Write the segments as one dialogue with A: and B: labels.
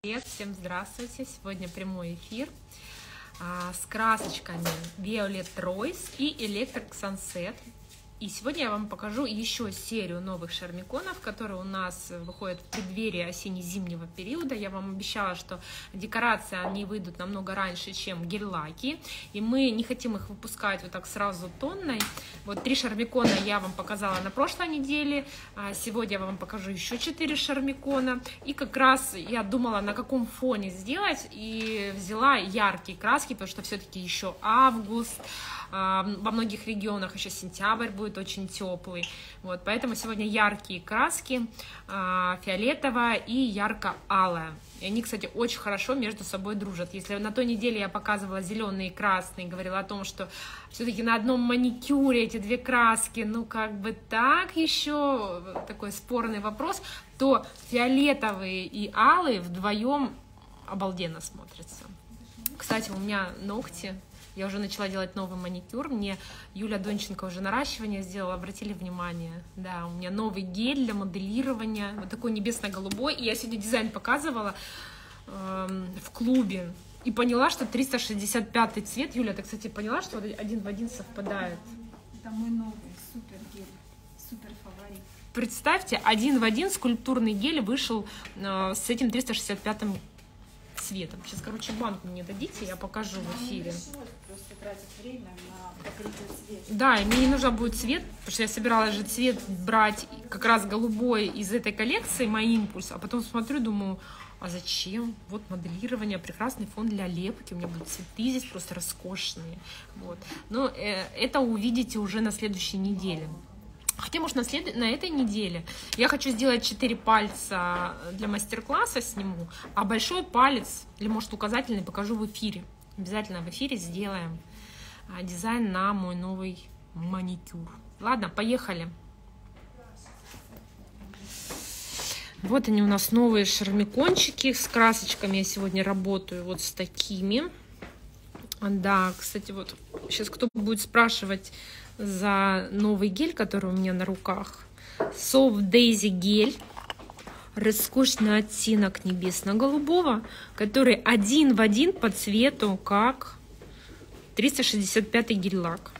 A: Привет, всем здравствуйте! Сегодня прямой эфир а, с красочками Violet Royce и Electric Sunset. И сегодня я вам покажу еще серию новых шармиконов, которые у нас выходят в преддверии осенне-зимнего периода. Я вам обещала, что декорации они выйдут намного раньше, чем гель-лаки. И мы не хотим их выпускать вот так сразу тонной. Вот три шармикона я вам показала на прошлой неделе. А сегодня я вам покажу еще четыре шармикона. И как раз я думала, на каком фоне сделать. И взяла яркие краски, потому что все-таки еще август. А, во многих регионах еще сентябрь будет очень теплый. Вот, поэтому сегодня яркие краски, а, фиолетовая и ярко-алая. И они, кстати, очень хорошо между собой дружат. Если на той неделе я показывала зеленые и красные, говорила о том, что все-таки на одном маникюре эти две краски, ну как бы так еще такой спорный вопрос, то фиолетовые и алые вдвоем обалденно смотрятся. Кстати, у меня ногти я уже начала делать новый маникюр. Мне Юля Донченко уже наращивание сделала, обратили внимание. Да, у меня новый гель для моделирования, вот такой небесно-голубой. И я сегодня дизайн показывала э, в клубе. И поняла, что 365 цвет. Юля, ты, кстати, поняла, что один в один совпадает?
B: Это мой новый супер гель, супер фаворит.
A: Представьте, один в один скульптурный гель вышел э, с этим 365 цветом. Сейчас, короче, банку мне дадите, я покажу в эфире. Да, и мне не нужно будет цвет, потому что я собиралась же цвет брать как раз голубой из этой коллекции, мой импульс, а потом смотрю, думаю, а зачем? Вот моделирование, прекрасный фон для лепки, у меня будут цветы здесь просто роскошные. Вот. Но э, это увидите уже на следующей неделе. Хотя, может, на, след... на этой неделе я хочу сделать 4 пальца для мастер-класса сниму, а большой палец, или, может, указательный, покажу в эфире. Обязательно в эфире сделаем а, дизайн на мой новый маникюр. Ладно, поехали. Вот они у нас новые шармикончики с красочками. Я сегодня работаю вот с такими. Да, кстати, вот сейчас кто будет спрашивать за новый гель, который у меня на руках. Soft Daisy гель. Роскошный оттенок небесно-голубого, который один в один по цвету, как 365 гель-лак.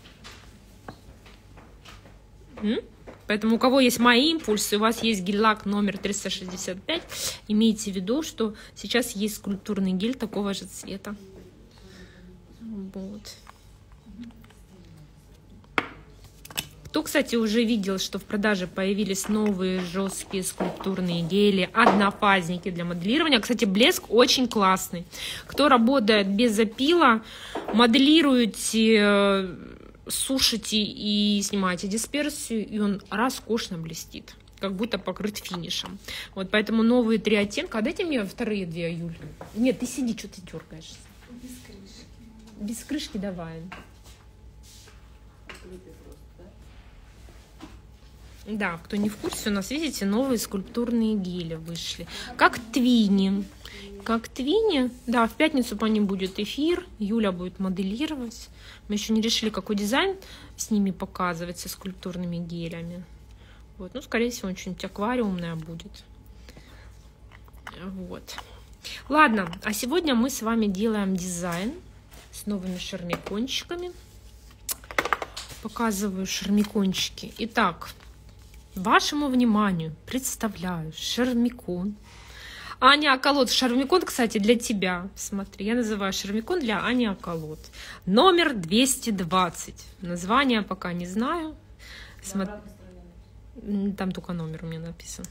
A: Поэтому у кого есть мои импульсы, у вас есть гель-лак номер 365, имейте в виду, что сейчас есть скульптурный гель такого же цвета. Вот. Кто, кстати, уже видел, что в продаже появились новые жесткие скульптурные гели, однофазники для моделирования. Кстати, блеск очень классный. Кто работает без запила, моделируете, э, сушите и снимаете дисперсию, и он роскошно блестит как будто покрыт финишем. Вот поэтому новые три оттенка. А дайте мне вторые две, Юль. Нет, ты сиди, что ты дергаешься.
B: Без крышки.
A: Давай. Да, кто не в курсе, у нас, видите, новые скульптурные гели вышли. Как Твини. Как Твини. Да, в пятницу по ним будет эфир. Юля будет моделировать. Мы еще не решили, какой дизайн с ними показывать, со скульптурными гелями. Вот, ну, скорее всего, что-нибудь аквариумное будет. Вот. Ладно, а сегодня мы с вами делаем дизайн с новыми шармикончиками. Показываю шармикончики. Итак, Вашему вниманию представляю шармикон. Аня Аколот. Шармикон, кстати, для тебя. Смотри, я называю шармикон для Ани Аколот. Номер 220. Название пока не знаю. Смотри. Там только номер у меня написан.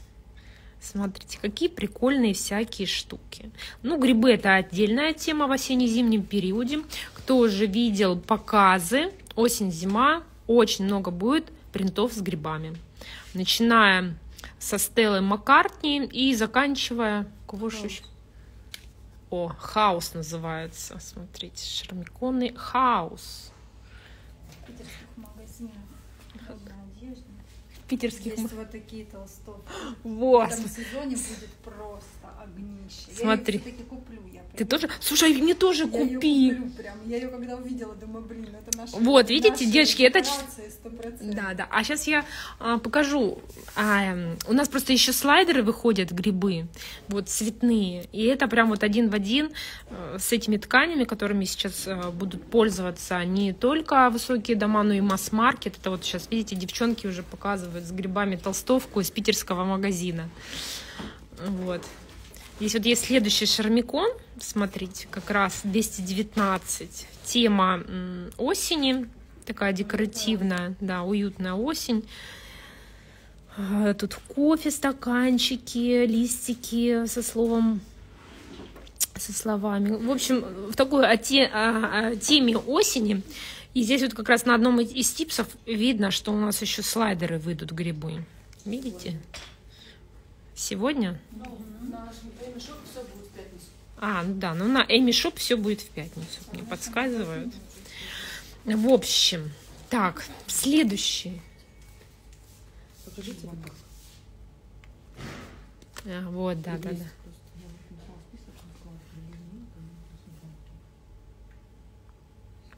A: Смотрите, какие прикольные всякие штуки. Ну, грибы это отдельная тема в осенне-зимнем периоде. Кто уже видел показы, осень-зима, очень много будет принтов с грибами начиная со Стеллы Маккартни и заканчивая... Кого же еще? О, хаус называется. Смотрите, питерских...
B: Есть вот такие толстовки.
A: Вот.
B: В этом сезоне будет просто огнище.
A: Смотри.
B: Я ее все-таки куплю. Я
A: Ты тоже? Слушай, мне тоже
B: Я
A: купи.
B: куплю прям. Я ее когда увидела, думаю, блин, это наша.
A: Вот, видите,
B: наши
A: девочки, это ч-
B: декорации 100%.
A: Да, да. А сейчас я а, покажу. А, эм, у нас просто еще слайдеры выходят грибы, вот цветные, и это прям вот один в один э, с этими тканями, которыми сейчас э, будут пользоваться не только высокие дома, но и масс-маркет. Это вот сейчас, видите, девчонки уже показывают с грибами толстовку из питерского магазина. Вот. Здесь вот есть следующий шармикон, смотрите, как раз 219. Тема осени, такая декоративная, да, уютная осень. А, Тут кофе, стаканчики, листики со словом со словами. В общем, в такой а, а, теме осени. И здесь вот как раз на одном из- типсов видно, что у нас еще слайдеры выйдут грибы. Видите? Сегодня? А, ну да, ну на Эми Шоп все будет в пятницу, мне подсказывают. В общем, так, следующий. А, вот, да, да, да.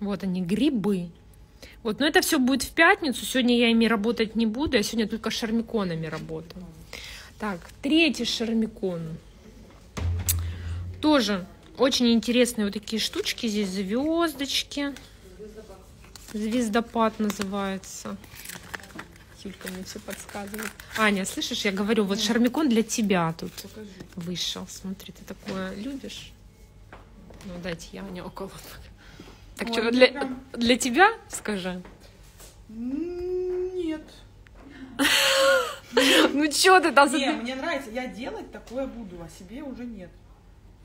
A: Вот они, грибы. Вот, но это все будет в пятницу. Сегодня я ими работать не буду, я сегодня только шармиконами работаю. Так, третий шармикон. Тоже очень интересные вот такие штучки. Здесь звездочки. Звездопад называется. Юлька мне все подсказывает. Аня, слышишь, я говорю, вот шармикон для тебя тут
C: Покажи.
A: вышел. Смотри, ты такое любишь? Ну, дайте я Аня около. Так
C: Ой,
A: что,
C: ну
A: для,
C: прям.
A: для тебя, скажи?
C: Нет.
A: Ну, что ты там?
C: Не, мне нравится. Я делать такое буду, а себе уже нет.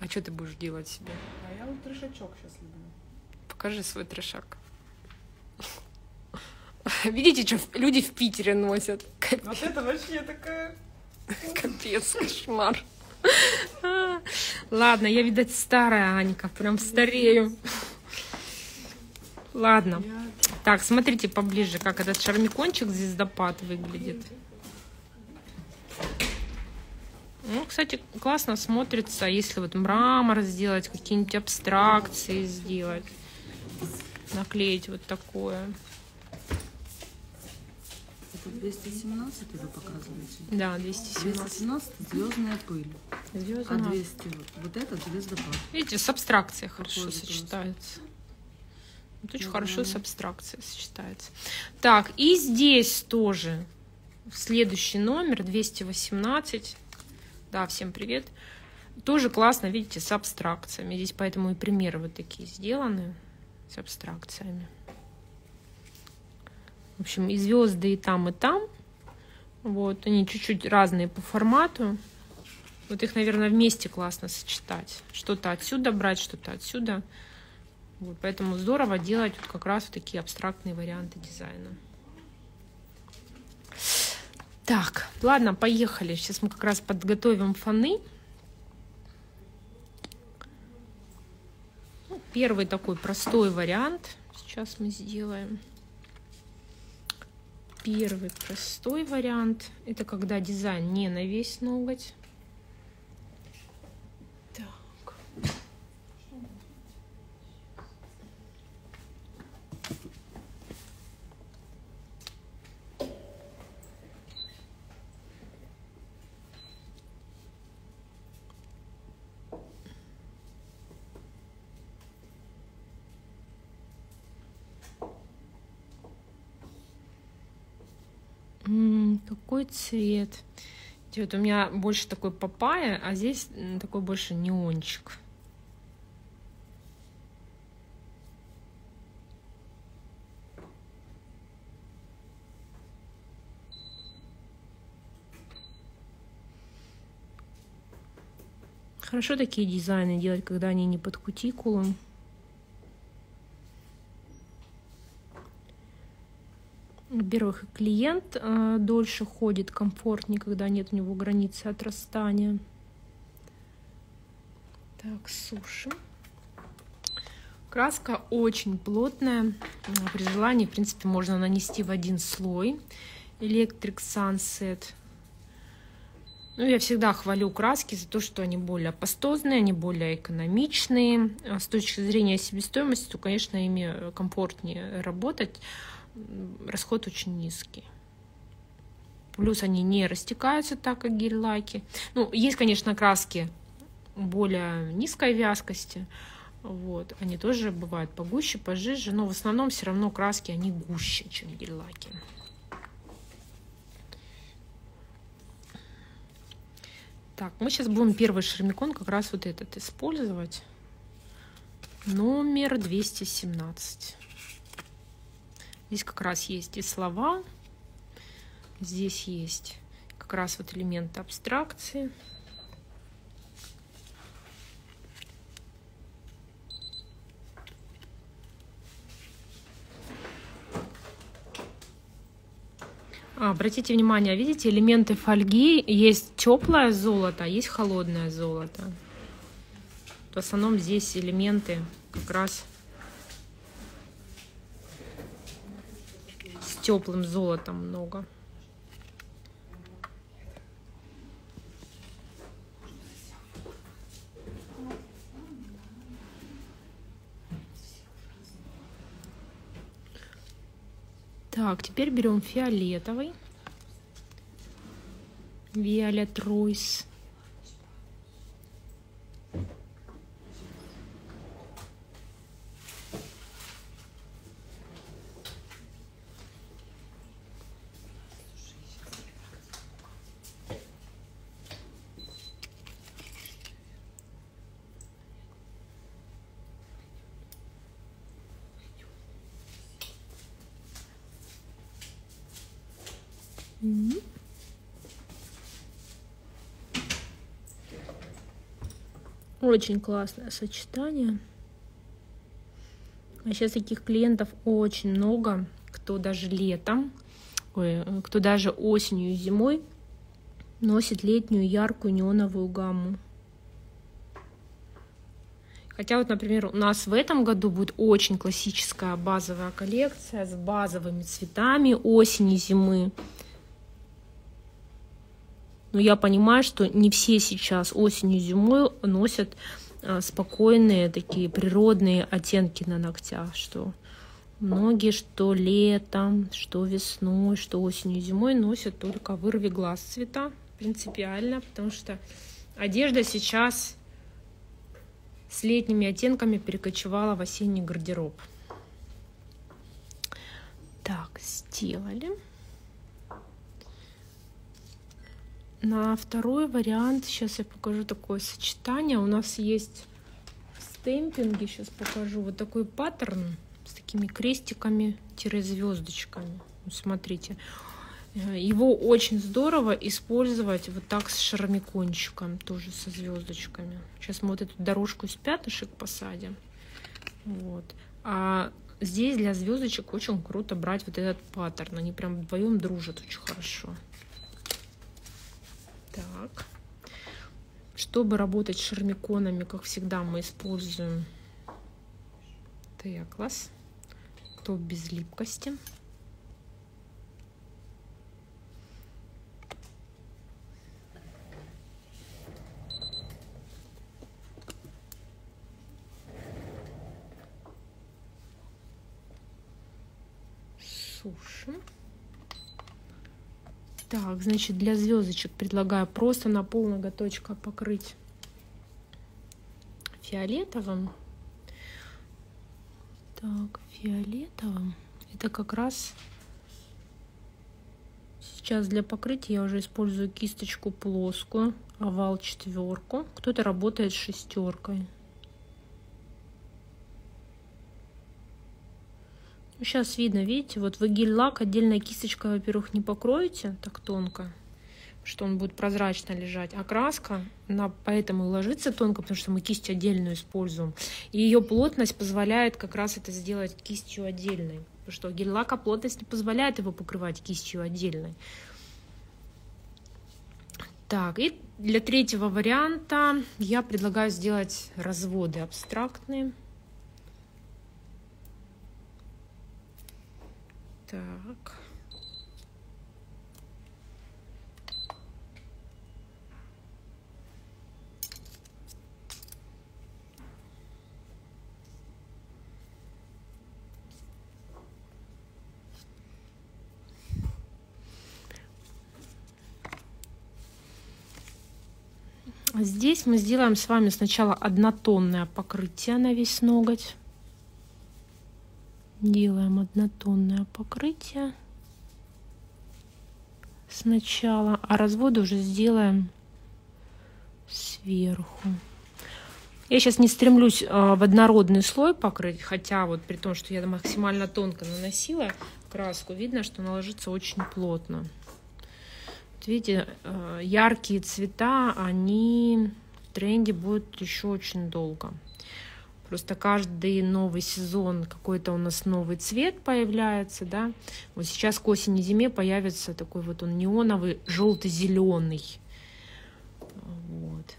A: А что ты будешь делать себе?
C: А я вот трешачок сейчас люблю.
A: Покажи свой трешак. Видите, что люди в Питере носят?
C: Вот это вообще такая...
A: Капец, кошмар. А, Ладно, я, видать, старая Анька, прям старею. Ладно. Так, смотрите поближе, как этот шармикончик звездопад выглядит. Ну, кстати, классно смотрится, если вот мрамор сделать, какие-нибудь абстракции сделать, наклеить вот такое.
D: Это 217 вы показываете?
A: Да, 217
D: 217 звездная пыль.
A: звезд.
D: А 200 вот, вот этот звездопад.
A: Видите, с абстракцией хорошо
D: Похоже просто.
A: Вот очень
D: Ну
A: хорошо
D: да.
A: с абстракцией сочетается. Так, и здесь тоже следующий номер 218. Да, всем привет. Тоже классно, видите, с абстракциями. Здесь поэтому и примеры вот такие сделаны с абстракциями. В общем, и звезды и там, и там. Вот, они чуть-чуть разные по формату. Вот их, наверное, вместе классно сочетать. Что-то отсюда брать, что-то отсюда. Вот, поэтому здорово делать вот как раз такие абстрактные варианты дизайна. Так, ладно, поехали. Сейчас мы как раз подготовим фоны. Ну, Первый такой простой вариант. Сейчас мы сделаем. Первый простой вариант. Это когда дизайн не на весь ноготь. Так. Цвет? Вот у меня больше такой папайя, а здесь такой больше неончик. Хорошо такие дизайны делать, когда они не под кутикулом. Во-первых, клиент э, дольше ходит, комфортнее, когда нет у него границы отрастания. Так, суши. Краска очень плотная. При желании, в принципе, можно нанести в один слой. Electric Sunset. Ну, я всегда хвалю краски за то, что они более пастозные, они более экономичные. А С точки зрения себестоимости, то, конечно, ими комфортнее работать. Расход очень низкий. Плюс они не растекаются так, как гель-лаки. Ну, есть, конечно, краски более низкой вязкости. Вот. Они тоже бывают погуще, пожиже, но в основном все равно краски, они гуще, чем гель-лаки. Так, мы сейчас будем первый шармикон, как раз вот этот, использовать. Номер 217. Здесь как раз есть и слова, здесь есть как раз вот элементы абстракции. А, обратите внимание, видите, элементы фольги есть теплое золото, а есть холодное золото. В основном здесь элементы как раз с теплым золотом много. Так, теперь берем фиолетовый. Виолет Ройс. Очень классное сочетание. А сейчас таких клиентов очень много, кто даже летом, ой, э, кто даже осенью и зимой носит летнюю яркую неоновую гамму. Хотя вот, например, у нас в этом году будет очень классическая базовая коллекция с базовыми цветами осени, зимы. Но я понимаю, что не все сейчас осенью, зимой носят а, спокойные такие природные оттенки на ногтях, что многие, что летом, что весной, что осенью, зимой носят только вырви глаз цвета принципиально, потому что одежда сейчас с летними оттенками перекочевала в осенний гардероб. Так, сделали. На второй вариант, сейчас я покажу такое сочетание. У нас есть стемпинги, сейчас покажу. Вот такой паттерн с такими крестиками-звездочками. Смотрите. Его очень здорово использовать вот так с шармикончиком, тоже со звездочками. Сейчас мы вот эту дорожку из пятышек посадим. Вот. А здесь для звездочек очень круто брать вот этот паттерн. Они прям вдвоем дружат очень хорошо. Так. Чтобы работать с шармиконами, как всегда, мы используем Теклас. Топ без липкости. Сушим. Так, значит, для звездочек предлагаю просто на пол ноготочка покрыть фиолетовым. Так, фиолетовым. Это как раз сейчас для покрытия я уже использую кисточку плоскую, овал четверку. Кто-то работает шестеркой. Сейчас видно, видите, вот вы гель-лак отдельной кисточкой, во-первых, не покроете так тонко, что он будет прозрачно лежать, а краска, она поэтому и ложится тонко, потому что мы кисть отдельную используем. И ее плотность позволяет как раз это сделать кистью отдельной. Потому что гель-лака плотность не позволяет его покрывать кистью отдельной. Так, и для третьего варианта я предлагаю сделать разводы абстрактные. Так. Здесь мы сделаем с вами сначала однотонное покрытие на весь ноготь. Делаем однотонное покрытие сначала, а разводы уже сделаем сверху. Я сейчас не стремлюсь э, в однородный слой покрыть, хотя вот при том, что я максимально тонко наносила краску, видно, что она ложится очень плотно. Вот видите, э, яркие цвета, они в тренде будут еще очень долго. Просто каждый новый сезон какой-то у нас новый цвет появляется, да. Вот сейчас к осени зиме появится такой вот он неоновый, желто-зеленый. Вот.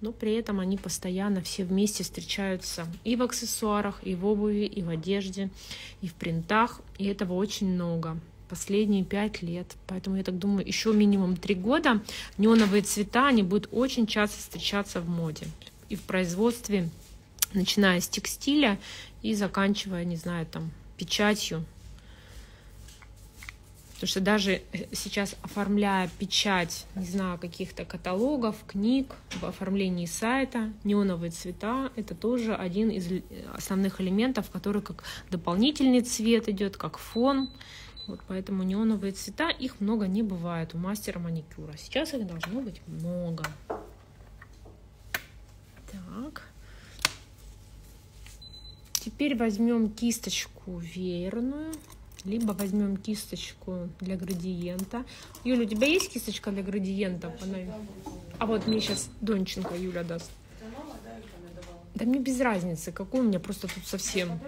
A: Но при этом они постоянно все вместе встречаются и в аксессуарах, и в обуви, и в одежде, и в принтах. И этого очень много последние пять лет. Поэтому я так думаю, еще минимум три года неоновые цвета, они будут очень часто встречаться в моде и в производстве начиная с текстиля и заканчивая, не знаю, там, печатью. Потому что даже э, сейчас, оформляя печать, не знаю, каких-то каталогов, книг, в оформлении сайта, неоновые цвета — это тоже один из основных элементов, который как дополнительный цвет идет, как фон. Вот поэтому неоновые цвета, их много не бывает у мастера маникюра. Сейчас их должно быть много. Так. Теперь возьмем кисточку веерную, либо возьмем кисточку для градиента. Юля, у тебя есть кисточка для градиента? А вот мне сейчас Донченко Юля даст. Да мне без разницы, какой у меня просто тут совсем.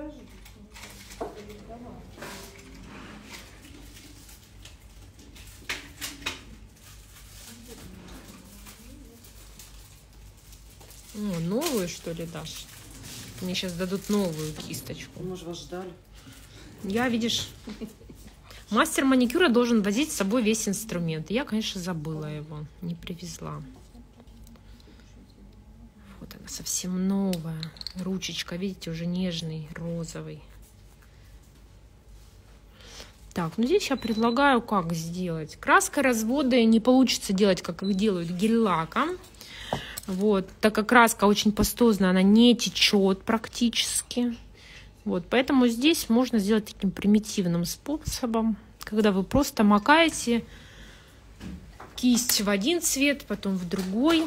A: О, новую, что ли, дашь? Мне сейчас дадут новую кисточку.
D: Мы же вас ждали.
A: Я, видишь, мастер маникюра должен возить с собой весь инструмент. Я, конечно, забыла его, не привезла. Вот она совсем новая. Ручечка, видите, уже нежный, розовый. Так, ну здесь я предлагаю как сделать. Краской разводы не получится делать, как их делают гель-лаком. Вот, так как краска очень пастозная, она не течет практически. Вот, поэтому здесь можно сделать таким примитивным способом, когда вы просто макаете кисть в один цвет, потом в другой.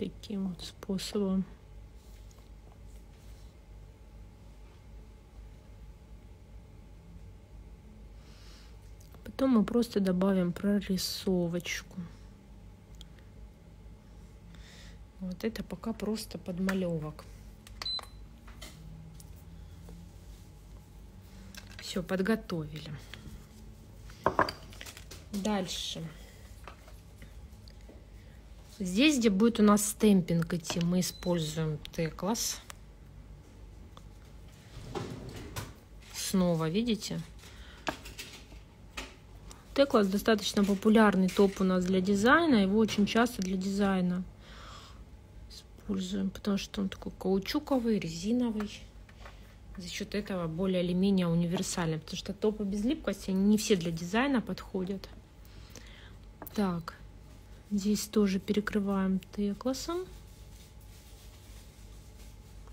A: таким способом. Потом мы просто добавим прорисовочку. Вот это пока просто подмалевок. Все, подготовили. Дальше. Здесь, где будет у нас стемпинг идти, мы используем Теклас. Снова, видите? Теклас достаточно популярный топ у нас для дизайна. Его очень часто для дизайна используем, потому что он такой каучуковый, резиновый. За счет этого более или менее универсальный, потому что топы без липкости не все для дизайна подходят. Так, Здесь тоже перекрываем текласом.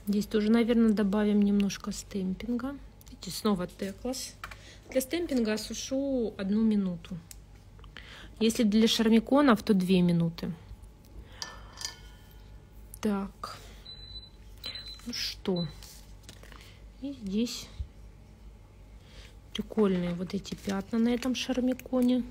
A: Здесь тоже, наверное, добавим немножко стемпинга. Видите, снова теклас. Для стемпинга сушу одну минуту. Если для шармиконов, то две минуты. Так. Ну что. И здесь прикольные вот эти пятна на этом шармиконе.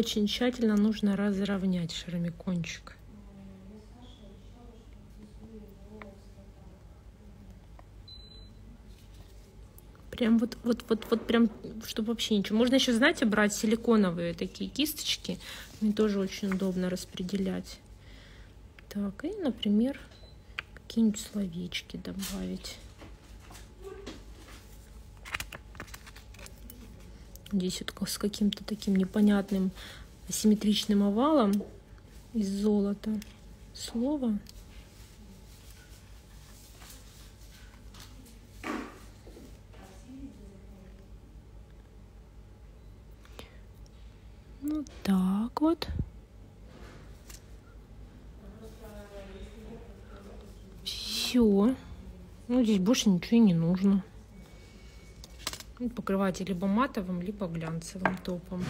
A: Очень тщательно нужно разровнять шармикончик. Прям вот, вот, вот, вот прям, чтобы вообще ничего. Можно еще, знаете, брать силиконовые такие кисточки. Мне тоже очень удобно распределять. Так, и, например, какие-нибудь словечки добавить. Здесь вот с каким-то таким непонятным асимметричным овалом из золота слово. Ну так вот. Все. Ну, здесь больше ничего и не нужно. Ну, покрывайте либо матовым, либо глянцевым топом.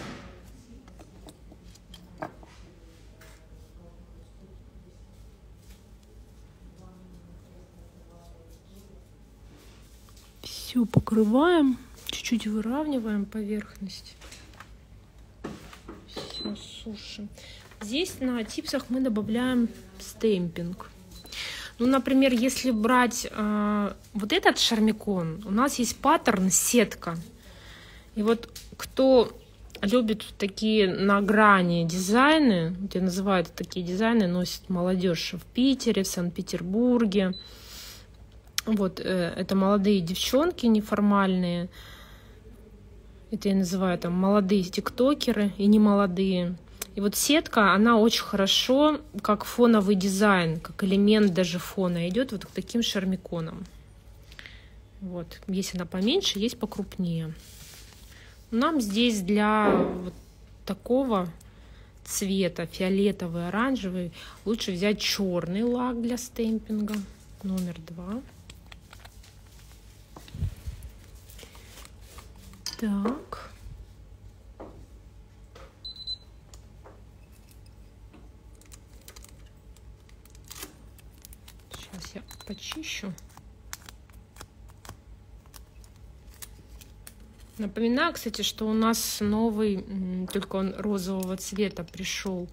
A: Все покрываем, чуть-чуть выравниваем поверхность. Все сушим. Здесь на типсах мы добавляем стемпинг. Ну, например, если брать э, вот этот шармикон, у нас есть паттерн сетка. И вот кто любит такие на грани дизайны, где называют такие дизайны, носит молодежь в Питере, в Санкт-Петербурге. Вот, э, это молодые девчонки неформальные. Это я называю там молодые тиктокеры и не молодые. И вот сетка, она очень хорошо, как фоновый дизайн, как элемент даже фона, идет вот к таким шармиконам. Вот, есть она поменьше, есть покрупнее. Нам здесь для вот такого цвета, фиолетовый, оранжевый, лучше взять черный лак для стемпинга, номер два. Так. я почищу. Напоминаю, кстати, что у нас новый, только он розового цвета пришел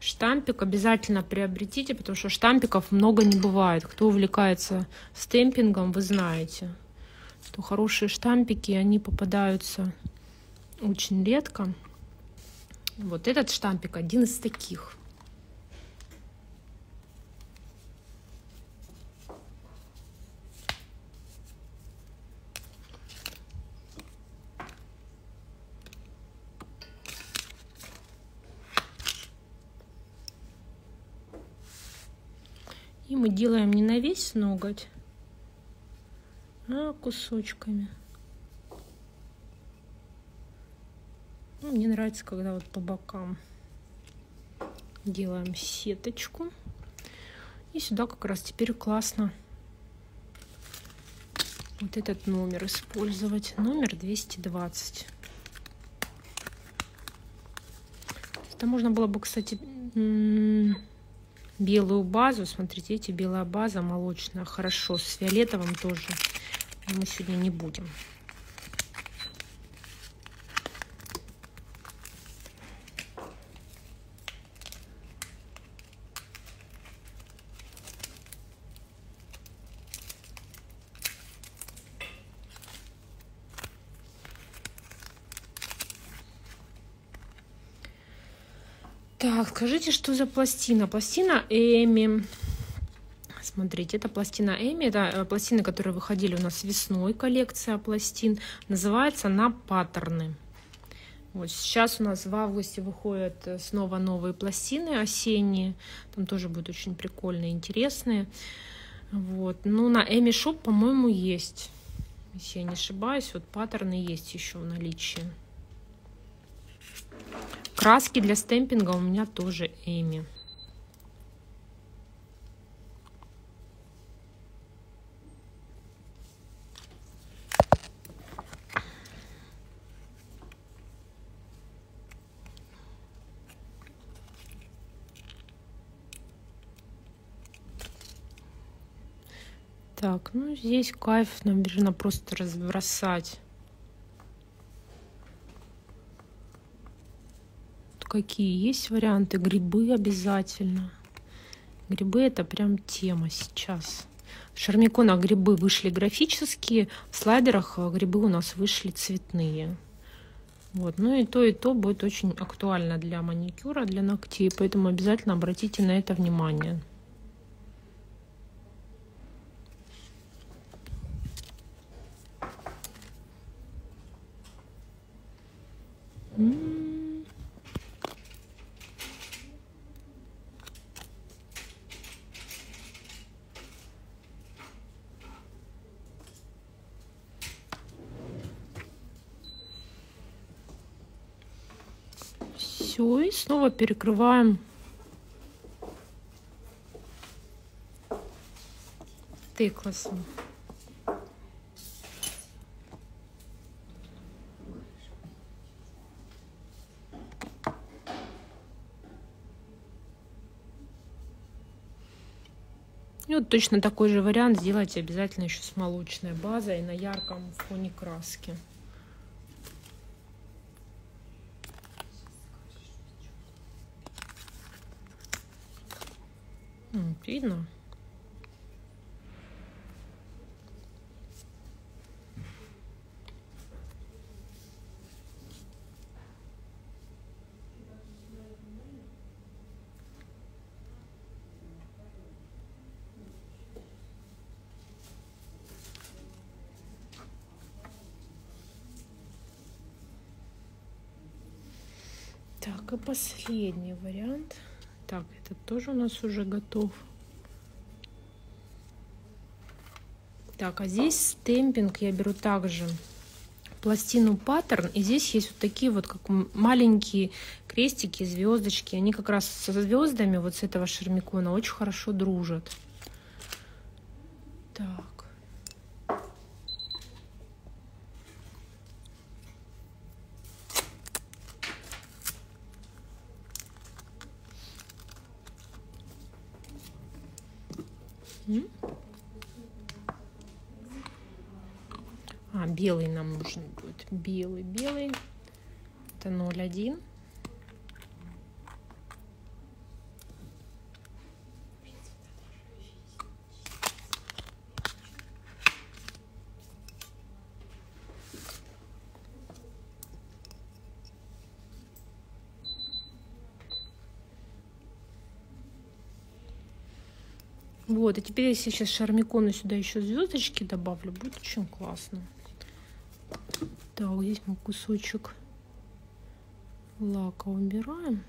A: штампик. Обязательно приобретите, потому что штампиков много не бывает. Кто увлекается стемпингом, вы знаете, что хорошие штампики, они попадаются очень редко. Вот этот штампик один из таких. И мы делаем не на весь ноготь, а кусочками. Ну, мне нравится, когда вот по бокам делаем сеточку. И сюда как раз теперь классно вот этот номер использовать. Номер 220. Это можно было бы, кстати, белую базу. Смотрите, эти белая база молочная. Хорошо, с фиолетовым тоже мы сегодня не будем. Так, скажите, что за пластина? Пластина Эми. Смотрите, это пластина Эми. Это э, пластины, которые выходили у нас весной, коллекция пластин. Называется она паттерны. Вот сейчас у нас в августе выходят э, снова новые пластины осенние. Там тоже будут очень прикольные, интересные. Вот. Ну, на Эми Шоп, по-моему, есть. Если я не ошибаюсь, вот паттерны есть еще в наличии. Краски для стемпинга у меня тоже Эми. Так, ну здесь кайф, наверное, просто разбросать какие есть варианты. Грибы обязательно. Грибы это прям тема сейчас. В шармиконах грибы вышли графические, в слайдерах э, грибы у нас вышли цветные. Вот. Ну и то, и то будет очень актуально для маникюра, для ногтей, поэтому обязательно обратите на это внимание. Все, и снова перекрываем тыклосом. И вот точно такой же вариант сделайте обязательно еще с молочной базой на ярком фоне краски. Видно? Так, и последний вариант. Так, этот тоже у нас уже готов. Так, а здесь стемпинг я беру также пластину паттерн. И здесь есть вот такие вот как маленькие крестики, звездочки. Они как раз со звездами вот с этого шармикона очень хорошо дружат. Так. М? А, белый нам нужен будет. Белый, белый. Это 0,1. Вот, и теперь если сейчас шармикону сюда еще звездочки добавлю, будет очень классно. Так, здесь мы кусочек лака убираем.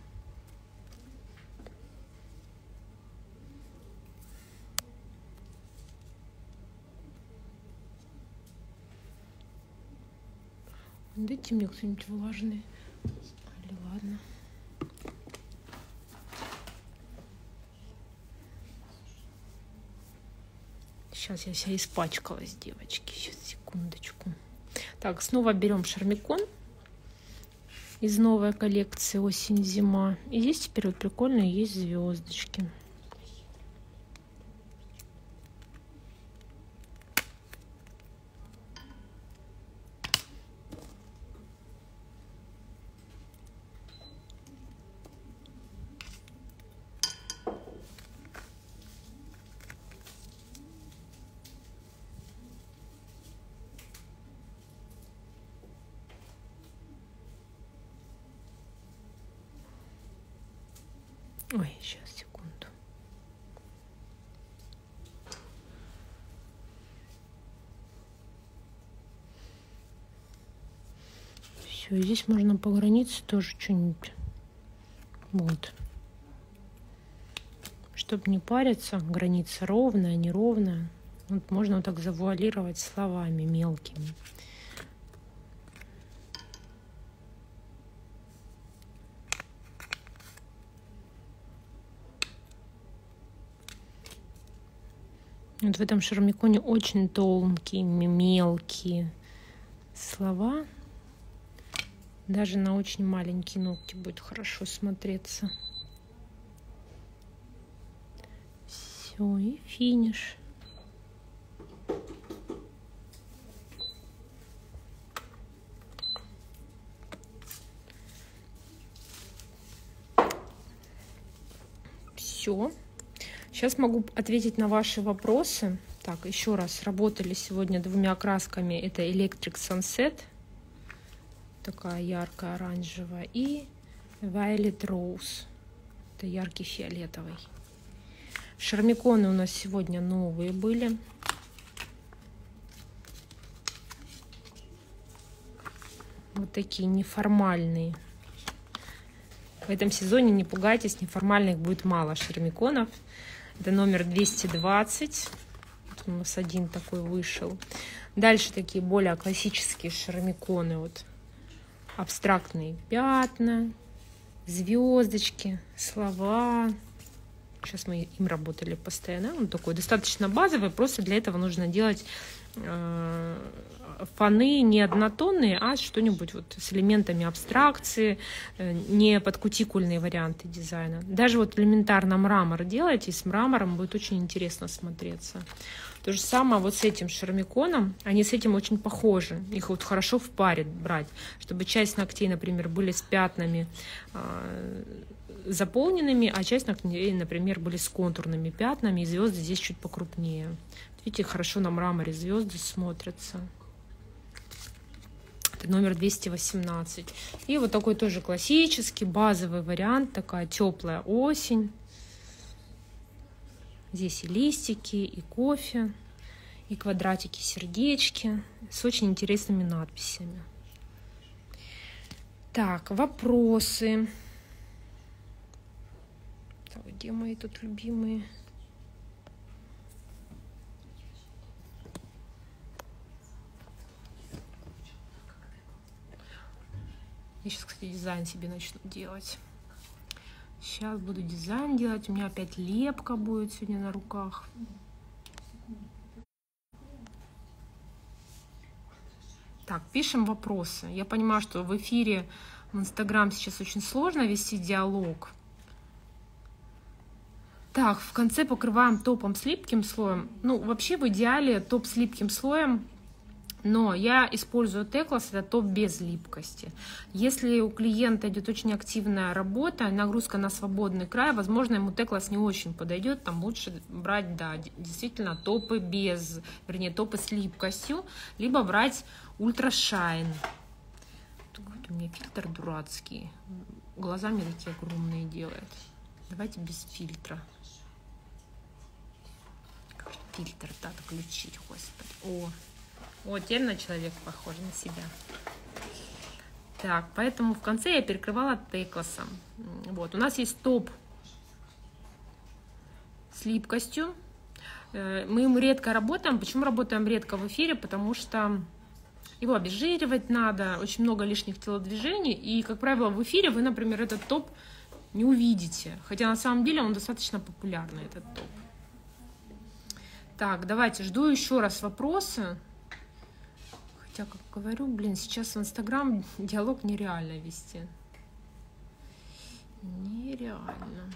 A: Дайте мне кто-нибудь влажный. Или ладно. Сейчас я вся испачкалась, девочки. Сейчас, секундочку. Так, снова берем шармикон из новой коллекции осень-зима. И здесь теперь вот прикольные есть звездочки. Ой, сейчас, секунду. Все, здесь можно по границе тоже что-нибудь. Вот. Чтобы не париться, граница ровная, неровная. Вот можно вот так завуалировать словами мелкими. Вот в этом шармиконе очень тонкие, мелкие слова. Даже на очень маленькие ногти будет хорошо смотреться. Все, и финиш. все. Сейчас могу ответить на ваши вопросы. Так, еще раз, работали сегодня двумя красками. Это Electric Sunset, такая яркая оранжевая, и Violet Rose, это яркий фиолетовый. Шармиконы у нас сегодня новые были. Вот такие неформальные. В этом сезоне не пугайтесь, неформальных будет мало шармиконов. Это номер 220. Вот у нас один такой вышел. Дальше такие более классические шармиконы. Вот абстрактные пятна, звездочки, слова. Сейчас мы им работали постоянно. Он такой достаточно базовый. Просто для этого нужно делать фоны не однотонные, а что-нибудь вот с элементами абстракции, э, не подкутикульные варианты дизайна. Даже вот элементарно мрамор делайте, с мрамором будет очень интересно смотреться. То же самое вот с этим шармиконом, они с этим очень похожи. Их вот хорошо в паре брать, чтобы часть ногтей, например, были с пятнами э, заполненными, а часть ногтей, например, были с контурными пятнами, и звезды здесь чуть покрупнее. Видите, хорошо на мраморе звезды смотрятся. Это номер 218. И вот такой тоже классический, базовый вариант, такая теплая осень. Здесь и листики, и кофе, и квадратики, сердечки с очень интересными надписями. Так, вопросы. Так, где мои тут любимые? Я сейчас, кстати, дизайн себе начну делать. Сейчас буду дизайн делать. У меня опять лепка будет сегодня на руках. Так, пишем вопросы. Я понимаю, что в эфире в Инстаграм сейчас очень сложно вести диалог. Так, в конце покрываем топом с липким слоем. Ну, вообще в идеале топ с липким слоем но я использую Теклас, это топ без липкости. Если у клиента идет очень активная работа, нагрузка на свободный край, возможно, ему Теклас не очень подойдет, там лучше брать, да, действительно, топы без, вернее, топы с липкостью, либо брать Ультра Шайн. У меня фильтр дурацкий, глазами такие огромные делает. Давайте без фильтра. Фильтр, да, отключить, господи. О, вот, теперь на человека похож, на себя. Так, поэтому в конце я перекрывала текласом. Вот, у нас есть топ с липкостью. Э, мы ему редко работаем. Почему работаем редко в эфире? Потому что его обезжиривать надо, очень много лишних телодвижений. И, как правило, в эфире вы, например, этот топ не увидите. Хотя на самом деле он достаточно популярный, этот топ. Так, давайте, жду еще раз вопросы. Хотя, как говорю, блин, сейчас в Инстаграм диалог нереально вести. Нереально.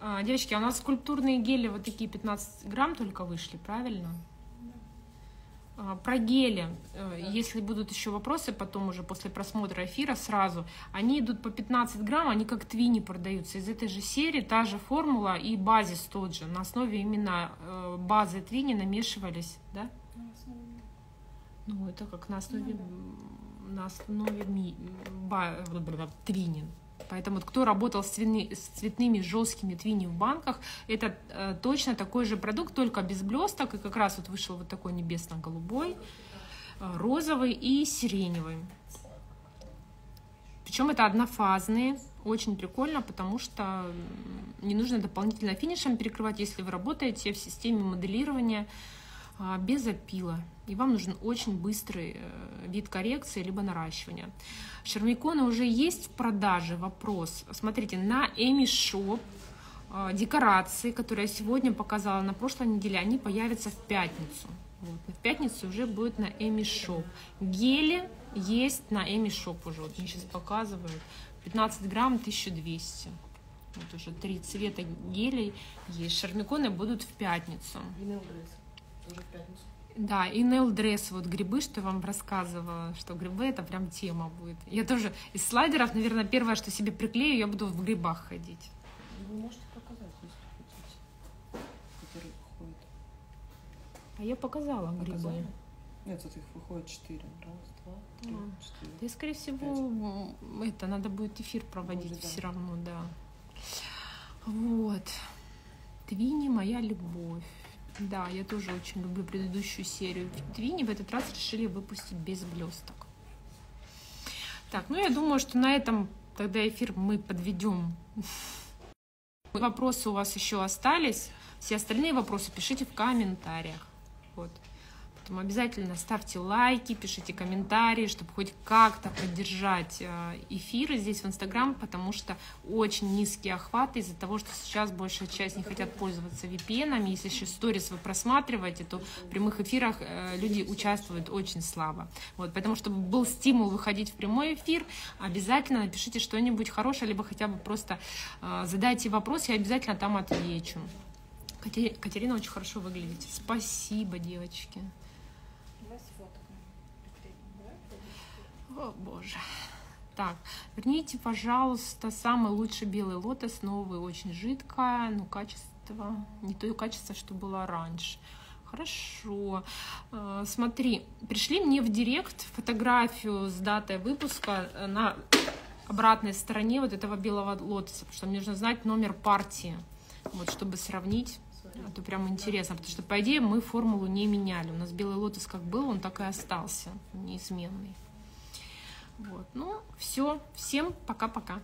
A: А, девочки, а у нас скульптурные гели вот такие 15 грамм только вышли, правильно? А, про гели, э, если будут еще вопросы потом уже после просмотра эфира сразу, они идут по 15 грамм, они как твини продаются из этой же серии, та же формула и базис тот же. На основе именно э, базы твини намешивались, да? Ну, это как на основе, на основе ми, ба, твинин. Поэтому вот, кто работал с, цветны, с цветными жесткими твини в банках, это э, точно такой же продукт, только без блесток. И как раз вот вышел вот такой небесно-голубой, э, розовый и сиреневый. Причем это однофазные. Очень прикольно, потому что не нужно дополнительно финишем перекрывать, если вы работаете в системе моделирования без опила. И вам нужен очень быстрый э, вид коррекции либо наращивания. Шармиконы уже есть в продаже. Вопрос. Смотрите, на Эми Шоп а, декорации, которые я сегодня показала на прошлой неделе, они появятся в пятницу. Вот. В пятницу уже будет на Emi Shop. Гели есть на Emi Shop уже. Вот мне сейчас показывают. 15 грамм 1200. Вот уже три цвета гелей есть. Шармиконы будут в пятницу.
C: Тоже в пятницу.
A: Да, и Dress, вот грибы, что я вам рассказывала, что грибы это прям тема будет. Я тоже из слайдеров, наверное, первое, что себе приклею, я буду в грибах ходить.
C: Вы можете показать, если хотите. Которые выходят.
A: А я показала грибы.
C: Показали? Нет, тут их выходит четыре. Раз, два, три,
A: А.
C: четыре.
A: Да и, скорее всего, м, это надо будет эфир проводить
C: Может, да.
A: все равно, да. Вот. Твини моя любовь. Да, я тоже очень люблю предыдущую серию. Твини в этот раз решили выпустить без блесток. Так, ну я думаю, что на этом тогда эфир мы подведем. Вопросы у вас еще остались. Все остальные вопросы пишите в комментариях. Вот. Поэтому обязательно ставьте лайки, пишите комментарии, чтобы хоть как-то поддержать э, эфиры здесь в Инстаграм, потому что очень низкие охваты из-за того, что сейчас большая часть не хотят пользоваться VPN. Если еще сторис вы просматриваете, то в прямых эфирах э, люди участвуют очень слабо. Вот, поэтому, чтобы был стимул выходить в прямой эфир, обязательно напишите что-нибудь хорошее, либо хотя бы просто э, задайте вопрос, я обязательно там отвечу. Катери- Катерина очень хорошо выглядите. Спасибо, девочки.
B: Давай сфоткаем.
A: О, боже. Так, верните, пожалуйста, самый лучший белый лотос, новый, очень жидкое, но качество, не то качество, что было раньше. Хорошо. Э, Смотри, пришли мне в директ фотографию с датой выпуска э, на обратной стороне вот этого белого лотоса, потому что мне нужно знать номер партии, вот, чтобы сравнить. А то прям интересно, потому что, по идее, мы формулу не меняли. У нас белый лотос как был, он так и остался, неизменный. Вот, ну, все, всем пока-пока.